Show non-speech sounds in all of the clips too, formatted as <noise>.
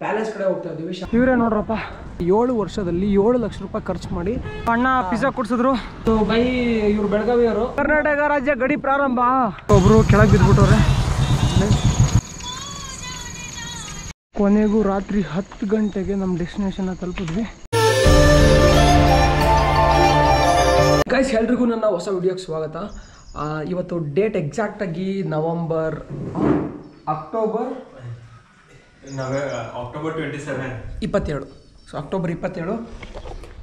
Palace ಕಡೆ ಹೋಗ್ತಾ ಇದ್ದೀವಿ. ಇವರೇ ನೋಡ್ರಪ್ಪ. ಏಳು ವರ್ಷದಲ್ಲಿ ಏಳು ಲಕ್ಷ ರೂಪಾಯಿ ಖರ್ಚು ಮಾಡಿ ಅಣ್ಣ ಪಿಜ್ಜಾ ಕೊಡ್ಸಿದ್ರು. ಬೈ ಇವ್ರು ಬೆಳಗಾವಿಯವರು. ಕರ್ನಾಟಕ ರಾಜ್ಯ ಗಡಿ ಪ್ರಾರಂಭ. ಒಬ್ರು ಕೆಳಗೆ ಬಿದ್ಬಿಟ್ಟವ್ರೆ. ಕೊನೆಗೂ ರಾತ್ರಿ ಹತ್ತು ಗಂಟೆಗೆ ನಮ್ಮ ಡೆಸ್ಟಿನೇಷನ್ ತಲುಪಿದ್ವಿ. ಗೈಸ್ ಎಲ್ರಿಗೂ ನನ್ನ ಹೊಸ ವಿಡಿಯೋಗೆ ಸ್ವಾಗತ. ಇವತ್ತು date ಎಕ್ಸಾಕ್ಟಾಗಿ November October October twenty seven ಇಪ್ಪತ್ತೇಳು. ಸೊ ಅಕ್ಟೋಬರ್ ಇಪ್ಪತ್ತೇಳು.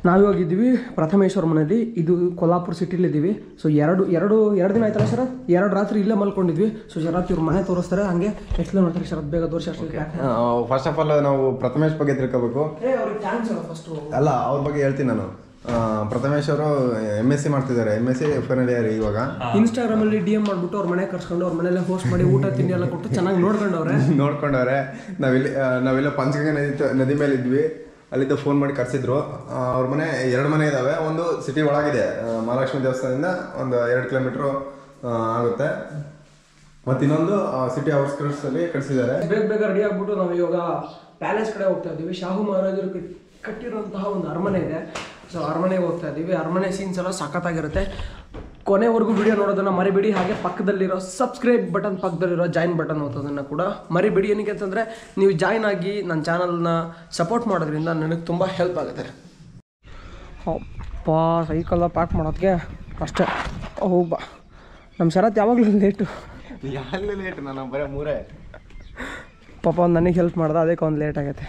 ಹೋಗಿದ್ವಿ ಪ್ರಥಮೇಶ್ವರ ಮನೆಯಲ್ಲಿ. ಇದು ಕೊಲ್ಹಾಪುರ ಸಿಟಿಲಿದ್ದೀವಿ ಸೊ ಎರಡು ಎರಡು ಎರಡು ದಿನ ಆಯ್ತಲ್ಲ ಸರ್? ಎರಡು ರಾತ್ರಿ ಇಲ್ಲೇ ಮಲ್ಕೊಂಡಿದ್ವಿ. ಸೊ ಶರತ್ ಇವ್ರ ಮನೆ ತೋರಿಸ್ತಾರೆ. ಹಂಗೆ ಎಕ್ಸ್ಪ್ಲೇನ್ ಮಾಡ್ತಾರೆ ಶರತ್ ಬೇಗ ತೋರಿಸಿ ಅಷ್ಟೇ. ಫಸ್ಟ್ ಆಫ್ ಆಲ್ ನಾವು ಪ್ರಥಮೇಶ್ ಬಗ್ಗೆ ತಿಳ್ಕೋಬೇಕು. ಅವ್ರಿಗೆ ಥ್ಯಾಂಕ್ಸ್ ಅಲ್ಲ ಫಸ್ಟು ಅಲ್ಲ ಅವ್ರ ಬಗ್ಗೆ ಹೇಳ್ತೀನಿ ನಾನು. ಪ್ರಥಮೇಶ್ ಅವರು ಎಂ ಎಸ್ ಸಿ ಮಾಡ್ತಿದ್ದಾರೆ. M S C final year ಇವಾಗ? ಇನ್ಸ್ಟಾಗ್ರಾಮಲ್ಲಿ ಡಿ ಎಂ ಮಾಡ್ಬಿಟ್ಟು ಅವ್ರ ಮನೆ ಕರ್ಸ್ಕೊಂಡು ಅವ್ರ ಮನೆಯಲ್ಲೇ ಹೋಸ್ಟ್ ಮಾಡಿ ಊಟ ತಿಂಡಿ ಎಲ್ಲ ಕೊಟ್ಟು ಚೆನ್ನಾಗಿ ನೋಡ್ಕೊಂಡವ್ರೆ. <laughs> ನೋಡ್ಕೊಂಡವ್ರೆ. ನಾವಿಲ್ಲಿ ನಾವೆಲ್ಲ ಪಂಚಗಂಗೆ ನದಿ ನದಿ ಮೇಲೆ ಇದ್ವಿ. ಅಲ್ಲಿದ್ದ ಫೋನ್ ಮಾಡಿ ಕರ್ಸಿದ್ರು. ಅವ್ರ ಮನೆ ಎರಡು ಮನೆ ಇದಾವೆ. ಒಂದು ಸಿಟಿ ಒಳಗಿದೆ ಮಹಾಲಕ್ಷ್ಮಿ ದೇವಸ್ಥಾನದಿಂದ ಒಂದು ಎರಡು ಕಿಲೋಮೀಟ್ರು ಆಗುತ್ತೆ. ಮತ್ತೆ ಇನ್ನೊಂದು ಸಿಟಿ ಔಟ್ಸ್ಕರ್ಟ್ಸ್ ಅಲ್ಲಿ ಕಟ್ಸಿದ್ದಾರೆ ಬೇಗ ಬೇಗ ರೆಡಿ ಆಗ್ಬಿಟ್ಟು ನಾವು ಇವಾಗ ಪ್ಯಾಲೇಸ್ ಕಡೆ ಹೋಗ್ತಾ ಇದ್ದೀವಿ. ಶಾಹು ಮಹಾರಾಜರು ಕಟ್- ಕಟ್ಟಿರುವಂತಹ ಒಂದು ಅರಮನೆ ಇದೆ. ಸೊ ಅರಮನೆಗೆ ಹೋಗ್ತಾ ಇದ್ದೀವಿ ಅರಮನೆ ಸೀನ್ಸ್ ಎಲ್ಲ ಸಖತ್ತಾಗಿರುತ್ತೆ. ಕೊನೆವರೆಗೂ ವಿಡಿಯೋ ನೋಡೋದನ್ನ ಮರಿಬೇಡಿ. ಹಾಗೆ ಪಕ್ಕದಲ್ಲಿರೋ ಸಬ್ಸ್ಕ್ರೈಬ್ ಬಟನ್ ಪಕ್ಕದಲ್ಲಿರೋ ಜಾಯಿನ್ ಬಟನ್ ಓದೋದನ್ನು ಕೂಡ ಮರಿಬೇಡಿ. ಏನಕ್ಕೆ ಅಂತಂದರೆ ನೀವು ಜಾಯ್ನ್ ಆಗಿ ನನ್ನ ಚಾನಲ್ನ ಸಪೋರ್ಟ್ ಮಾಡೋದ್ರಿಂದ ನನಗೆ ತುಂಬ ಹೆಲ್ಪ್ ಆಗುತ್ತೆ. ಅಪ್ಪ ಸೈಕಲ್ಲ ಪ್ಯಾಕ್ ಮಾಡೋದಕ್ಕೆ ಅಷ್ಟೇ. ಬಾ. ನಮ್ಮ ಶರತ್ ಯಾವಾಗಲೂ ಲೇಟು ಯಾವಾಗಲೂ ಲೇಟ್ ನಾನು ಬರೋ ಮೂರೇ. ಪಾಪ ಒಂದು ನನಗೆ ಹೆಲ್ಪ್ ಮಾಡ್ದೆ ಅದಕ್ಕೆ ಒಂದು ಲೇಟ್ ಆಗೈತೆ.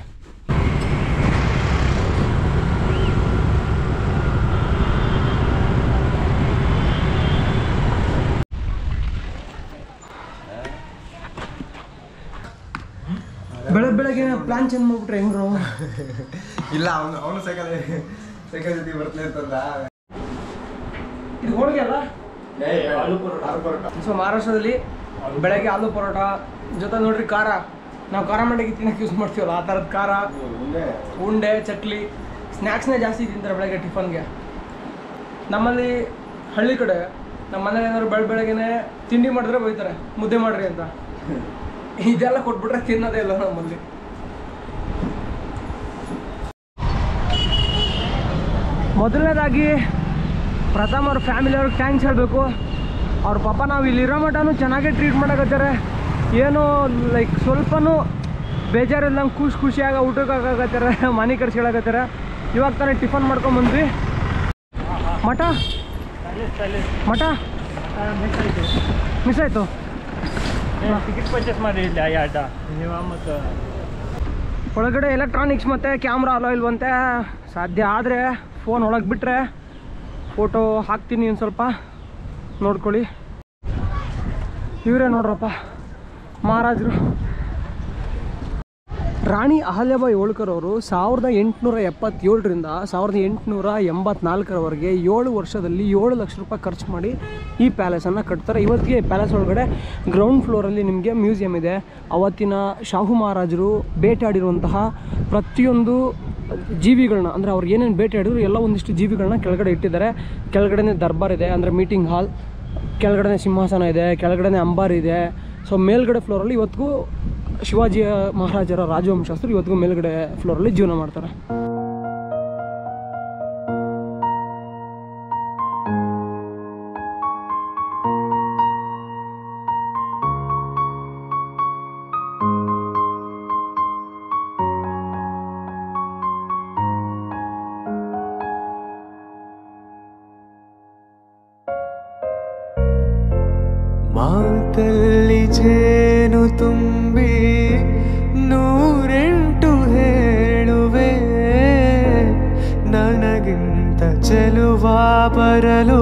ಬೆಳಗ್ಗೆ ಬೆಳಗ್ಗೆ ಪ್ಲಾನ್ ಚೇಂಜ್ ಮಾಡ್ಬಿಟ್ರೆ ಹೆಂಗ್ರು? <laughs> ಇಲ್ಲ ಅವನು ಅವನು ಸೈಕಲ್ ಸೈಕಲ್ ಜೊತೆ ಬರ್ತಾನೆ ಅಂತಂದ ಇದು ಹೋಳಿಗೆ ಅಲ್ಲ? ಸೊ ಮಹಾರಾಷ್ಟ್ರದಲ್ಲಿ ಬೆಳಗ್ಗೆ ಆಲೂ ಪರೋಟ ಜೊತೆ ನೋಡ್ರಿ ಖಾರ. ನಾವು ಖಾರ ಮಂಡಿಗೆ ತಿನ್ನಕ್ಕೆ ಯೂಸ್ ಮಾಡ್ತೀವಲ್ಲ ಆ ಥರದ ಖಾರ. ಉಂಡೆ. ಚಟ್ಲಿ ಸ್ನ್ಯಾಕ್ಸ್ನೇ ಜಾಸ್ತಿ ತಿಂತಾರೆ ಬೆಳಗ್ಗೆ ಟಿಫನ್ಗೆ ನಮ್ಮಲ್ಲಿ ಹಳ್ಳಿ ಕಡೆ ನಮ್ಮ ಮನೇಲಿ ಏನಾದ್ರು ಬೆಳ ಬೆಳಗ್ಗೆನೆ ತಿಂಡಿ ಮಾಡಿದ್ರೆ ಬೈತಾರೆ. ಮುದ್ದೆ ಮಾಡ್ರಿ ಅಂತ. <laughs> ಇದೆಲ್ಲ ಕೊಟ್ಬಿಟ್ರೆ ತಿನ್ನೋದೇ ಇಲ್ಲ ನಮ್ಮಲ್ಲಿ. ಮೊದಲನೇದಾಗಿ ಪ್ರಥಮ ಅವ್ರ ಫ್ಯಾಮಿಲಿ ಅವ್ರಿಗೆ ಥ್ಯಾಂಕ್ಸ್ ಹೇಳಬೇಕು. ಅವ್ರ ಪಾಪ ನಾವು ಇಲ್ಲಿರೋ ಮಟನೂ ಚೆನ್ನಾಗೇ ಟ್ರೀಟ್ ಮಾಡಕತ್ತಾರೆ. ಏನು ಲೈಕ್ ಸ್ವಲ್ಪನೂ ಬೇಜಾರಿಲ್ಲಂಗೆ ಖುಷಿ ಖುಷಿಯಾಗ ಊಟಕ್ಕೆ ಮನೆ ಕರ್ಸ್ಕೊಳಕತ್ತಾರೆ. ಇವಾಗ ತಾನೇ ಟಿಫನ್ ಮಾಡ್ಕೊಂಬಂದ್ವಿ ಮಠ? ಮಠ? ಮಿಸ್ ಆಯಿತು. ಟಿಕೆಟ್ ಪರ್ಚೇಸ್ ಮಾಡಿ ಇಲ್ಲಿ ಆಟ ನೀವು ಮತ್ತು. ಒಳಗಡೆ ಎಲೆಕ್ಟ್ರಾನಿಕ್ಸ್ ಮತ್ತು ಕ್ಯಾಮ್ರಾ ಅಲೋ ಇಲ್ವಂತೆ ಸಾಧ್ಯ ಆದರೆ ಫೋನ್ ಒಳಗೆ ಬಿಟ್ಟರೆ ಫೋಟೋ ಹಾಕ್ತೀನಿ ಒಂದು ಸ್ವಲ್ಪ. ನೋಡ್ಕೊಳ್ಳಿ. ಇವರೇ ನೋಡ್ರಪ್ಪ. ಮಹಾರಾಜರು. ರಾಣಿ ಅಹಲ್ಯಬಾಯಿ ಹೋಳ್ಕರ್ ಅವರು ಸಾವಿರದ ಎಂಟುನೂರ ಎಪ್ಪತ್ತೇಳರಿಂದ ಸಾವಿರದ ಎಂಟುನೂರ ಎಂಬತ್ನಾಲ್ಕರವರೆಗೆ ಏಳು ವರ್ಷದಲ್ಲಿ ಏಳು ಲಕ್ಷ ರೂಪಾಯಿ ಖರ್ಚು ಮಾಡಿ ಈ ಪ್ಯಾಲೇಸನ್ನು ಕಟ್ತಾರೆ. ಇವತ್ತಿಗೆ ಪ್ಯಾಲೇಸ್ ಒಳಗಡೆ ಗ್ರೌಂಡ್ ಫ್ಲೋರಲ್ಲಿ ನಿಮಗೆ ಮ್ಯೂಸಿಯಂ ಇದೆ. ಅವತ್ತಿನ ಶಾಹು ಮಹಾರಾಜರು ಬೇಟೆಯಾಡಿರುವಂತಹ ಪ್ರತಿಯೊಂದು ಜೀವಿಗಳನ್ನ, ಅಂದರೆ ಅವ್ರು ಏನೇನು ಬೇಟೆಯಾಡಿದ್ರು ಎಲ್ಲ ಒಂದಿಷ್ಟು ಜೀವಿಗಳನ್ನ ಕೆಳಗಡೆ ಇಟ್ಟಿದ್ದಾರೆ. ಕೆಳಗಡೆನೇ ದರ್ಬಾರ್ ಇದೆ, ಅಂದರೆ ಮೀಟಿಂಗ್ ಹಾಲ್ ಕೆಳಗಡೆ ಸಿಂಹಾಸನ ಇದೆ ಕೆಳಗಡೆ ಅಂಬಾರ್ ಇದೆ. ಸೊ ಮೇಲ್ಗಡೆ ಫ್ಲೋರಲ್ಲಿ ಇವತ್ತಿಗೂ ಶಿವಾಜಿ ಮಹಾರಾಜರ ರಾಜವಂಶಸ್ಥರು ಇವತ್ತಿಗೂ ಮೇಲ್ಗಡೆ ಫ್ಲೋರಲ್ಲಿ ಜೀವನ ಮಾಡ್ತಾರೆ. ಬರಲು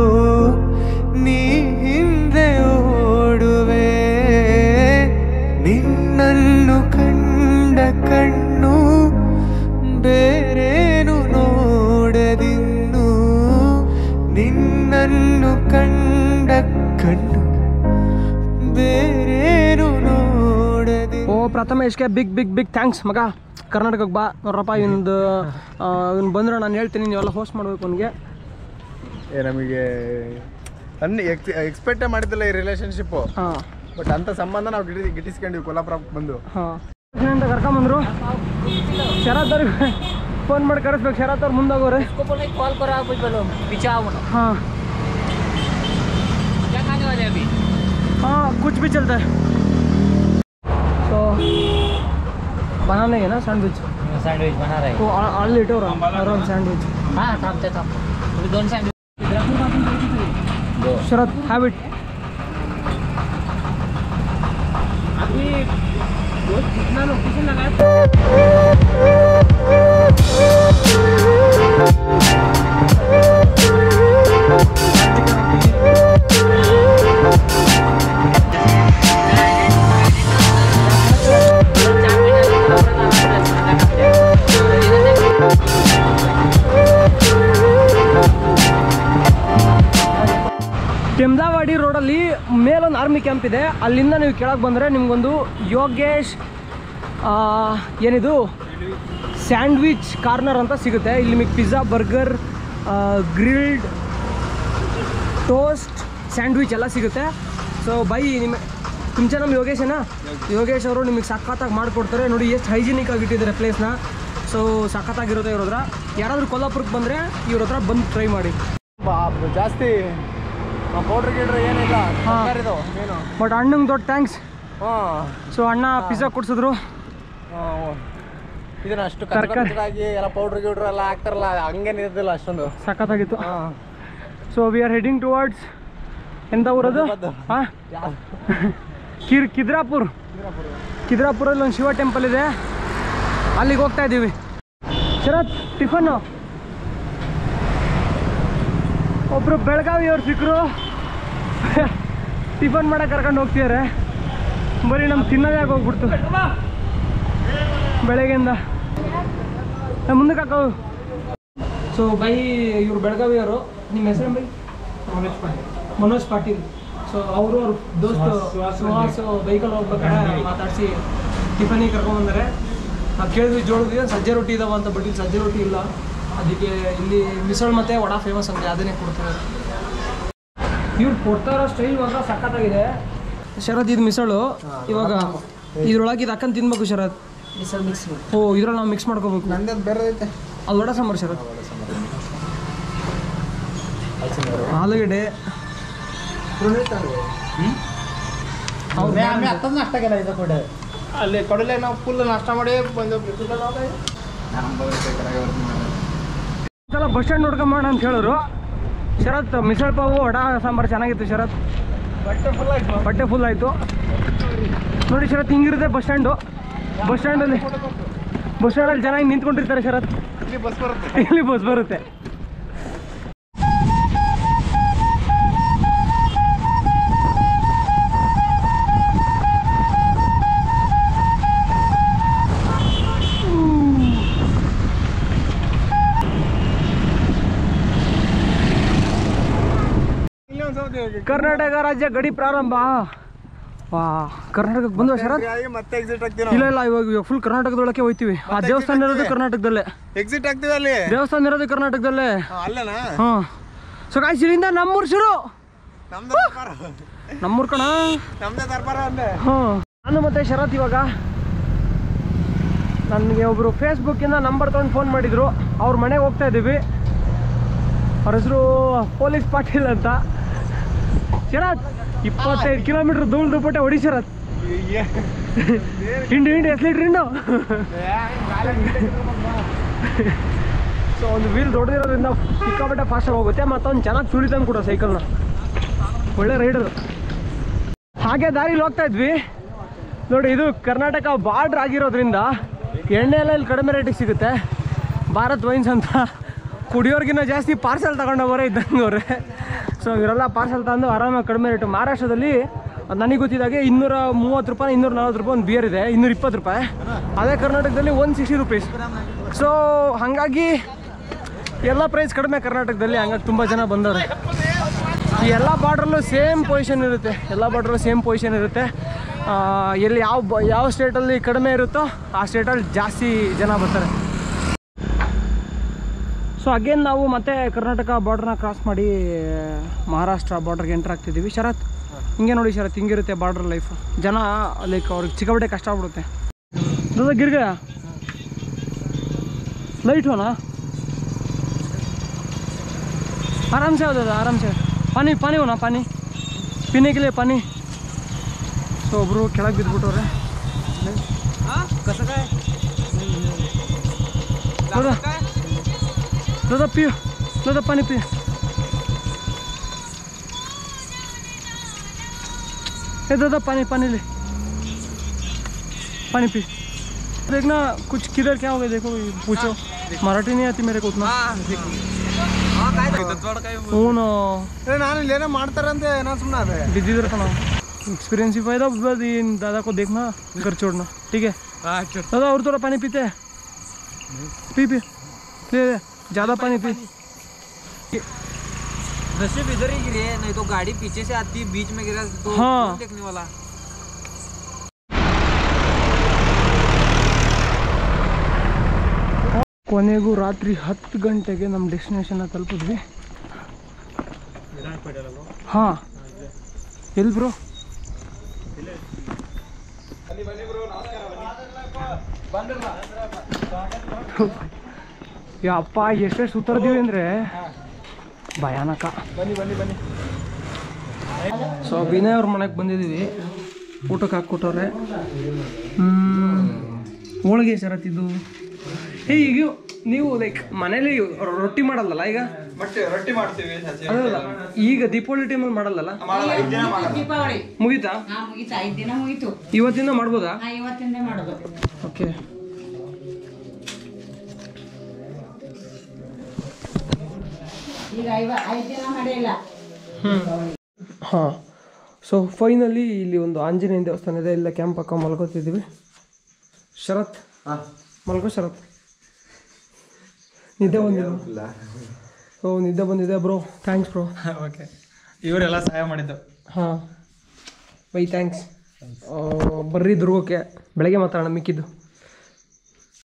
ನೀ ಹಿಂದೆ ಓಡುವೆ. ನಿನ್ನನ್ನು ಕಂಡ ಕಣ್ಣು ಬೇರೇನು ನೋಡದಿನ್ನು. ನಿನ್ನನ್ನು ಕಂಡ ಕಣ್ಣು ಬೇರೇನು ನೋಡದಿ ಓ ಪ್ರಥಮೇಶ್ಗೆ ಬಿಗ್ ಬಿಗ್ ಬಿಗ್ ಥ್ಯಾಂಕ್ಸ್ ಮಗ. ಕರ್ನಾಟಕಕ್ಕೆ ಬಾ ನೋಡ್ರಪ್ಪ ಇವಂದು ಇವ್ನು ಬಂದ್ರೆ ನಾನು ಹೇಳ್ತೀನಿ ನೀವೆಲ್ಲ ಹೋಸ್ಟ್ ಮಾಡಬೇಕು ಅವನಿಗೆ. ನಮಗೆ ನನ್ನ ಎಕ್ಸ್ಪೆಕ್ಟೇ ಮಾಡಿದ್ದಿಲ್ಲ ಈ ರಿಲೇಶನ್ಶಿಪ್ಪು ಹಾಂ ಬಟ್ ಅಂತ ಸಂಬಂಧ ನಾವು ಗಿಟಿ ಗಿಟ್ಟಿಸ್ಕೊಂಡಿವಿ ಕೊಲ್ಲಾಪುರಕ್ಕೆ ಬಂದು ಹಾಂ ಅಂತ ಕರ್ಕೊಂಬಂದ್ರು ಶರತ್ ಅವ್ರಿಗೆ ಫೋನ್ ಮಾಡಿ ಕರೆಸ್ಬೇಕು ಶರತ್ ಅವ್ರು ಮುಂದೆ ಹೋಗೋರೆ इसको बोला कॉल करो आप बोलो पीछे आओ बोलो ಹಾಂ क्या खाने वाले हैं अभी हाँ कुछ भी चलता है तो बनाने है ना सैंडविच सैंडविच बना रहे वो ऑल इट और अराउंड सैंडविच हाँ थामते थाम अभी दोन सैंडविच Sharad, have अभी लोकेशन लगाया ಆರ್ಮಿ ಕ್ಯಾಂಪ್ ಇದೆ. ಅಲ್ಲಿಂದ ನೀವು ಕೆಳಗೆ ಬಂದರೆ ನಿಮಗೊಂದು ಯೋಗೇಶ್ ಏನಿದು? ಸ್ಯಾಂಡ್ವಿಚ್ ಕಾರ್ನರ್ ಅಂತ ಸಿಗುತ್ತೆ. ಇಲ್ಲಿ ನಿಮಗೆ pizza, burger grilled, toast, sandwich ಎಲ್ಲ ಸಿಗುತ್ತೆ. ಸೊ ಬೈ ನಿಮ್ಮ ತುಂಬ ನಮ್ಮ ಯೋಗೇಶನ? ಯೋಗೇಶ್ ಅವರು ನಿಮಗೆ ಸಖತ್ತಾಗಿ ಮಾಡಿಕೊಡ್ತಾರೆ. ನೋಡಿ, ಎಷ್ಟು ಹೈಜಿನಿಕ್ ಆಗಿ ಇಟ್ಟಿದ್ದಾರೆ ಪ್ಲೇಸ್ನ ಸೊ ಸಖತ್ತಾಗಿರುತ್ತೆ ಇವ್ರ ಹತ್ರ. ಯಾರಾದರೂ ಕೊಲ್ಲಾಪುರಕ್ಕೆ ಬಂದರೆ ಇವ್ರ ಹತ್ರ ಬಂದು ಟ್ರೈ ಮಾಡಿ. ಜಾಸ್ತಿ ಪೌಡ್ರ್ ಗಿಡ್ರ್ ಏನಿಲ್ಲ ಏನು ಬಟ್ ಅಣ್ಣಂಗೆ ದೊಡ್ಡ ಥ್ಯಾಂಕ್ಸ್ ಹಾಂ. ಸೊ ಅಣ್ಣ ಪಿಜ್ಜಾ ಕೊಡ್ಸಿದ್ರು. ಇದನ್ನ ಅಷ್ಟು ತರ್ಕಾರಿ. ಎಲ್ಲ ಪೌಡ್ರ್ ಗಿಡ್ರ್ ಎಲ್ಲ ಹಾಕ್ತಾರಲ್ಲ ಹಂಗೇನು ಇರೋದಿಲ್ಲ ಅಷ್ಟೊಂದು. ಸಖತ್ತಾಗಿತ್ತು. ಹಾಂ. So we are heading towards ಎಂತ ಊರದು. ಹಾಂ? ಕಿರ್ ಕಿದ್ರಾಪುರ್. ಕಿದ್ರಾಪುರಲ್ಲಿ ಒಂದು ಶಿವ ಟೆಂಪಲ್ ಇದೆ. ಅಲ್ಲಿಗೆ ಹೋಗ್ತಾ ಇದ್ದೀವಿ ಶರತ್ ಟಿಫನ್ನು? ಒಬ್ಬರು ಬೆಳಗಾವಿ ಅವ್ರು ಸಿಕ್ಕರು ಟಿಫನ್ ಮಾಡೋಕೆ ಕರ್ಕೊಂಡು ಹೋಗ್ತಿದ್ದಾರೆ ಬರೀ ನಮ್ಗೆ ತಿನ್ನೋದೇ ಹೋಗ್ಬಿಡ್ತು ಬೆಳಗ್ಗೆಯಿಂದ. ನಮ್ಮ ಮುಂದಕ್ಕೆ ಹಾಕೋ ಸೊ ಬೈ ಇವರು ಬೆಳಗಾವಿಯವರು ನಿಮ್ಮ ಹೆಸರು ಬೈ? ಮನೋಜ್ ಪಾಟೀಲ್. ಮನೋಜ್ ಪಾಟೀಲ್. ಸೊ ಅವರು ಅವ್ರ ದೋಸ್ತು ಸುಹಾಸ್ ಬೈಕಲ್ಲಿ ಹೋಗ್ಬೇಕಾದ್ರೆ ಮಾತಾಡಿಸಿ ಟಿಫನಿಗೆ ಕರ್ಕೊಂಡ್ಬಂದರೆ ನಾವು ಕೇಳಿದ್ವಿ ಜೋಳದ ಸಜ್ಜೆ ರೊಟ್ಟಿ ಇದಾವ ಅಂತ ಬಟ್ ಇಲ್ಲಿ ಸಜ್ಜೆ ರೊಟ್ಟಿ ಇಲ್ಲ. ಅದಕ್ಕೆ ಇಲ್ಲಿ ಮಿಸಳ್ ಮತ್ತು ವಡಾ ಫೇಮಸ್ ಅಂತ ಅದನ್ನೇ ಕೊಡ್ತಾರೆ. ಇವ್ರು ಕೊಡ್ತಾ ಇರೋ ಸ್ಟೈಲ್ ಮಾತ್ರ ಸಖತ್ತಾಗಿದೆ. ಶರತ್ ಇದು ಮಿಸಳು ಇವಾಗ ಇದ್ರೊಳಗೆ ಇದು ಹಾಕೊಂಡು ತಿನ್ಬೇಕು ಶರತ್. ಮಿಸಲ್ ಮಿಕ್ಸ್ ಓ ಇದ್ರಲ್ಲಿ ನಾವು ಮಿಕ್ಸ್ ಮಾಡ್ಕೋಬೇಕು. ನಂದು ಬೇರೆ ಐತೆ. ಅದು ವಡ ಸಾಂಬಾರು ಶರತ್. ಆಲೂಗಡ್ಡೆ. ಅವ್ರು. ಅಲ್ಲಿ ಕೊಡಲೆ ನಾವು ಫುಲ್ ನಾಷ್ಟ ಮಾಡಿ ಬಂದು ಸಲ ಬಸ್ ಸ್ಟ್ಯಾಂಡ್ ನೋಡ್ಕೊಂಬೋಣ ಅಂತ ಹೇಳಿದ್ರು ಶರತ್ ಮಿಸಲ್ ಪಾವು ವಡ ಸಾಂಬಾರು ಚೆನ್ನಾಗಿತ್ತು ಶರತ್. ಬಟ್ಟೆ ಫುಲ್ ಆಯ್ತು. ಬಟ್ಟೆ ಫುಲ್ ಆಯಿತು. ನೋಡಿ ಶರತ್ ಹಿಂಗಿರುತ್ತೆ ಬಸ್ ಸ್ಟ್ಯಾಂಡು. ಬಸ್ ಸ್ಟ್ಯಾಂಡಲ್ಲಿ ಬಸ್ ಸ್ಟ್ಯಾಂಡಲ್ಲಿ ಚೆನ್ನಾಗಿ ನಿಂತ್ಕೊಂಡಿರ್ತಾರೆ ಶರತ್. ಇಲ್ಲಿ ಬಸ್ ಬರುತ್ತೆ. ಕರ್ನಾಟಕ ರಾಜ್ಯ ಗಡಿ ಪ್ರಾರಂಭ. ವಾ ಕರ್ನಾಟಕಕ್ಕೆ ಬಂದ್ವಾ ಶರತ್? ಆಗಿ ಮತ್ತೆ ಎಕ್ಸಿಟ್ ಆಗ್ತೀವಿ ಇಲ್ಲ ಇಲ್ಲ ಇವಾಗ ಫುಲ್ ಕರ್ನಾಟಕದೊಳಕ್ಕೆ ಹೋಯ್ತೀವಿ. ಆ ದೇವಸ್ಥಾನ ಇರೋದು ಕರ್ನಾಟಕದಲ್ಲೇ. ಎಕ್ಸಿಟ್ ಆಗ್ತೀವಿ ಅಲ್ಲಿ? ದೇವಸ್ಥಾನ ಇರೋದು ಕರ್ನಾಟಕದಲ್ಲೇ. ಅಲ್ಲೇನಾ? ಹಾಂ. ಸೊ ಗಾಯ್ಸ್ ಇಲ್ಲಿಂದ ನಮ್ಮೂರ್ ಶುರು. ನಮ್ಮೂರ್ ಕಣ? ನಮ್ದೇ ದರ್ಬಾರ ಅಂದೆ. ನಾನು ಮತ್ತೆ ಶರತ್ ಇವಾಗ. ನನಗೆ ಒಬ್ಬರು ಫೇಸ್ಬುಕ್ಕಿಂದ ನಂಬರ್ ತಗೊಂಡು ಫೋನ್ ಮಾಡಿದ್ರು. ಅವ್ರ ಮನೆಗೆ ಹೋಗ್ತಾ ಇದ್ದೀವಿ ಅವ್ರ ಹೆಸರು ಪೊಲೀಸ್ ಪಾಟೀಲ್ ಅಂತ. ಶರತ್ ಇಪ್ಪತ್ತೈದು ಕಿಲೋಮೀಟರ್ ಧೂಳ್ ದುಪ್ಪಟ್ಟೆ ಹೊಡಿ ಶರತ್ ಹಿಂಡು ಹಿಂಡು, ಎಷ್ಟು ಲೀಟ್ರ್ ಹಿಂಡು? ಸೊ ಒಂದು ವೀಲ್ ದೊಡ್ಡದಿರೋದ್ರಿಂದ ಸಿಕ್ಕಾಪಟ್ಟೆ ಫಾಸ್ಟಾಗಿ ಹೋಗುತ್ತೆ, ಮತ್ತೊಂದು ಚೆನ್ನಾಗಿ ಸುಳಿತಾನೆ ಕೂಡ ಸೈಕಲ್ನ ಒಳ್ಳೆ ರೈಡರ್ ಹಾಗೆ ದಾರಿಲಿ ಹೋಗ್ತಾ ಇದ್ವಿ. ನೋಡಿ, ಇದು ಕರ್ನಾಟಕ ಬಾರ್ಡ್ರ್ ಆಗಿರೋದ್ರಿಂದ ಎಣ್ಣೆ ಎಲ್ಲ ಇಲ್ಲಿ ಕಡಿಮೆ ರೇಟಿಗೆ ಸಿಗುತ್ತೆ. ಭಾರತ್ ವೈನ್ಸ್ ಅಂತ ಕುಡಿಯೋರ್ಗಿನ್ನ ಜಾಸ್ತಿ ಪಾರ್ಸೆಲ್ ತಗೊಂಡವರೇ ಇದ್ದಂಗೆ ಅವರೇ ಸೊ ಇವರೆಲ್ಲ ಪಾರ್ಸೆಲ್ ತಂದು ಆರಾಮಾಗಿ ಕಡಿಮೆ ರೇಟು ಮಹಾರಾಷ್ಟ್ರದಲ್ಲಿ ನನಗೆ ಗೊತ್ತಿದ್ದಾಗೆ ಇನ್ನೂರ ಮೂವತ್ತು ರೂಪಾಯಿ, ಇನ್ನೂರ ನಲ್ವತ್ತು ರೂಪಾಯಿ ಒಂದು ಬಿಯರ್ ಇದೆ, ಇನ್ನೂರ ಇಪ್ಪತ್ತು ರೂಪಾಯಿ. ಅದೇ ಕರ್ನಾಟಕದಲ್ಲಿ ಒನ್ ಸಿಕ್ಸ್ಟಿ ರುಪೀಸ್ ಸೊ ಹಾಗಾಗಿ ಎಲ್ಲ ಪ್ರೈಸ್ ಕಡಿಮೆ ಕರ್ನಾಟಕದಲ್ಲಿ, ಹಂಗಾಗಿ ತುಂಬ ಜನ ಬಂದವರು. ಎಲ್ಲ ಬಾರ್ಡ್ರಲ್ಲೂ ಸೇಮ್ ಪೊಸಿಷನ್ ಇರುತ್ತೆ. ಎಲ್ಲ ಬಾರ್ಡ್ರಲ್ಲೂ ಸೇಮ್ ಪೊಸಿಷನ್ ಇರುತ್ತೆ. ಎಲ್ಲಿ ಯಾವ ಯಾವ ಸ್ಟೇಟಲ್ಲಿ ಕಡಿಮೆ ಇರುತ್ತೋ ಆ ಸ್ಟೇಟಲ್ಲಿ ಜಾಸ್ತಿ ಜನ ಬರ್ತಾರೆ. ಸೊ ಅಗೇನ್ ನಾವು ಮತ್ತೆ ಕರ್ನಾಟಕ ಬಾರ್ಡ್ರನ್ನ ಕ್ರಾಸ್ ಮಾಡಿ ಮಹಾರಾಷ್ಟ್ರ ಬಾರ್ಡ್ರಿಗೆ ಎಂಟರ್ ಆಗ್ತಿದ್ದೀವಿ. ಶರತ್ ಹಿಂಗೆ ನೋಡಿ ಶರತ್ ಹಿಂಗಿರುತ್ತೆ ಬಾರ್ಡರ್ ಲೈಫ್ ಜನ ಲೈಕ್ ಅವ್ರಿಗೆ ಸಿಕ್ಕಾಪಟ್ಟೆ ಕಷ್ಟ ಆಗ್ಬಿಡುತ್ತೆ. ದಾದಾ ಗಿರ್ಗ. ಲೈಟ್ ಹೋನಾ ಆರಾಮ್ಸೆ ಹೌದಾ? ಆರಾಮ್ಸೆ ಪಾನಿ ಪಾನಿ ಹೋನಾ ಪಾನಿ? ಪಿನಿಗಿಲೆ ಪಾನಿ? ಸೊ ಒಬ್ಬರು ಕೆಳಗೆ ಬಿದ್ದುಬಿಟ್ಟವ್ರೆ ಹೌದಾ दादा पियो दादा पानी पियो ए दादा पानी पानी ले पानी पी देखना कुछ किधर क्या हो गया देखो ये पूछो मराठी नहीं आती मेरे को उतना ಹ್ಞೂ ನಾನು ಇಲ್ಲಿ ಏನೋ ಮಾಡ್ತಾರಂತೆ ನಾನು ಸುಮ್ಮನೆ ಅದೇ बिजी कना एक्सपीरियंस ही फायदा बस इन दादा को देखना घर छोड़ना ठीक है दादा और थोड़ा पानी पीते हैं पी पी ले ले ज़्यादा पानी पी नशे इधर ही गिरे नहीं तो गाड़ी पीछे से आती बीच में गिरा तो हाँ। कौन देखने वाला ಕೊನೆಗೂ ರಾತ್ರಿ ಹತ್ತು ಗಂಟೆಗೆ ನಮ್ಮ ಡೆಸ್ಟಿನೇಷನ್ನ ತಲುಪಿದ್ವಿ ಹಾಂ ಎಲ್ಲಿ ಬ್ರೋ ಯಪ್ಪ ಎಷ್ಟೇ ಸುತ್ತರ್ದೀವಿ ಅಂದರೆ? ಭಯಾನಕ. ಬನ್ನಿ ಬನ್ನಿ ಬನ್ನಿ. ಸೊ ವಿನಯ್ ಅವ್ರ ಮನೆಗೆ ಬಂದಿದ್ದೀವಿ ಊಟಕ್ಕೆ ಹಾಕ್ಕೊಟ್ಟವ್ರೆ. ಹ್ಮ್. ಹೋಳಿಗೆ ಸರತ್ತಿದ್ದು ಏ ಈಗ ನೀವು ಲೈಕ್ ಮನೇಲಿ ರೊಟ್ಟಿ ಮಾಡಲ್ಲಲ್ಲ ಈಗ? ರೊಟ್ಟಿ ಮಾಡ್ತೀವಿ ಅದಲ್ಲ ಈಗ ದೀಪಾವಳಿ ಟೈಮಲ್ಲಿ ಮಾಡಲ್ಲಲ್ಲ? ಮುಗೀತಾ? ಇವತ್ತಿಂದ ಮಾಡ್ಬೋದಾ? ಓಕೆ ಈಗ ಐವ ಐದು ದಿನ ಮಾಡಿಲ್ಲ. ಹಾಂ. ಸೊ ಫೈನಲಿ ಇಲ್ಲಿ ಒಂದು ಆಂಜನೇಯ ದೇವಸ್ಥಾನ ಇದೆ. ಇಲ್ಲ ಕ್ಯಾಂಪ್ ಹಾಕ ಮಲ್ಕೋತಿದ್ದೀವಿ ಶರತ್. ಮಲ್ಕೋ ಶರತ್. ನಿದ್ದೆ ಬಂದಿದೆ. ಸೊ ನಿದ್ದೆ ಬಂದಿದೆ ಬ್ರೋ. Thanks bro. ಓಕೆ ಇವರೆಲ್ಲ ಸಹಾಯ ಮಾಡಿದ್ದು. ಹಾಂ. ಬೈ ಥ್ಯಾಂಕ್ಸ್ ಬರ್ರಿ ದುರ್ಗಕ್ಕೆ. ಬೆಳಗ್ಗೆ ಮಾತಾಡೋಣ ಮಿಕ್ಕಿದ್ದು.